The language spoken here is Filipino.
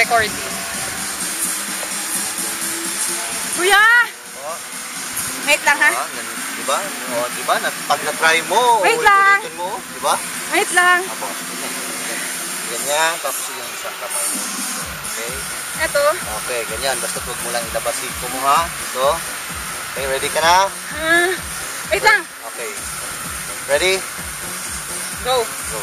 recording. Kuya! Oh, Wait lang ha. ah, di ba? Oh, di ba? Na, pag na-try mo, Wait lang. mo, di ba? Wait lang. Apo, ganyan, tapos yung isang kamay mo. Okay? Ito. Okay, ganyan. Basta huwag mo lang ilabas hiko mo ha. Ito. Okay, ready ka na? Ah, wait lang. Okay. Ready? Go. Go.